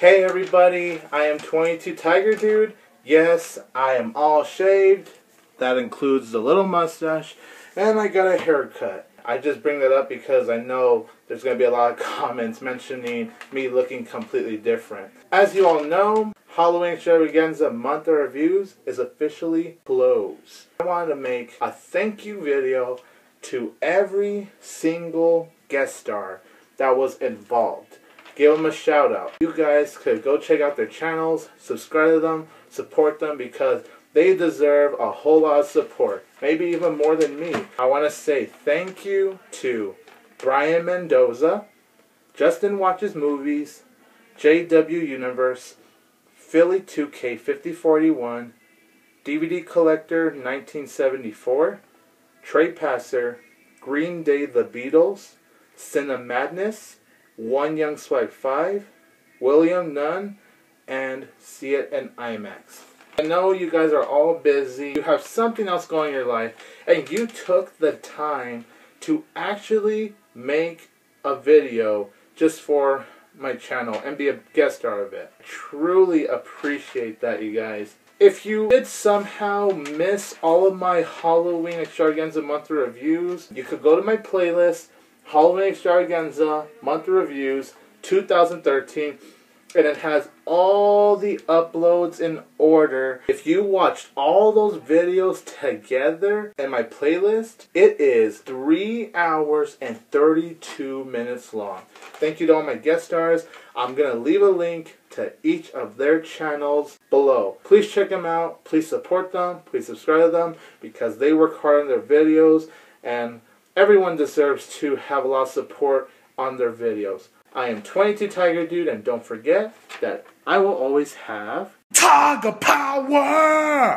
Hey everybody, I am 22 Tiger Dude. Yes, I am all shaved. That includes the little mustache. And I got a haircut. I just bring that up because I know there's going to be a lot of comments mentioning me looking completely different. As you all know, Halloween Extravaganza Month of Reviews is officially closed. I wanted to make a thank you video to every single guest star that was involved give them a shout out. You guys could go check out their channels, subscribe to them, support them because they deserve a whole lot of support. Maybe even more than me. I want to say thank you to Brian Mendoza, Justin Watches Movies, JW Universe, Philly 2K 5041, DVD Collector 1974, Trey Passer, Green Day The Beatles, Cinema Madness, one Young Swag 5, William Nunn, and See It in IMAX. I know you guys are all busy, you have something else going in your life, and you took the time to actually make a video just for my channel and be a guest star of it. Truly appreciate that, you guys. If you did somehow miss all of my Halloween Extravaganza month reviews, you could go to my playlist Halloween Extravaganza Month Reviews 2013 and it has all the uploads in order. If you watched all those videos together in my playlist, it is 3 hours and 32 minutes long. Thank you to all my guest stars. I'm going to leave a link to each of their channels below. Please check them out. Please support them. Please subscribe to them because they work hard on their videos and Everyone deserves to have a lot of support on their videos. I am 22 Tiger Dude, and don't forget that I will always have Tiger Power!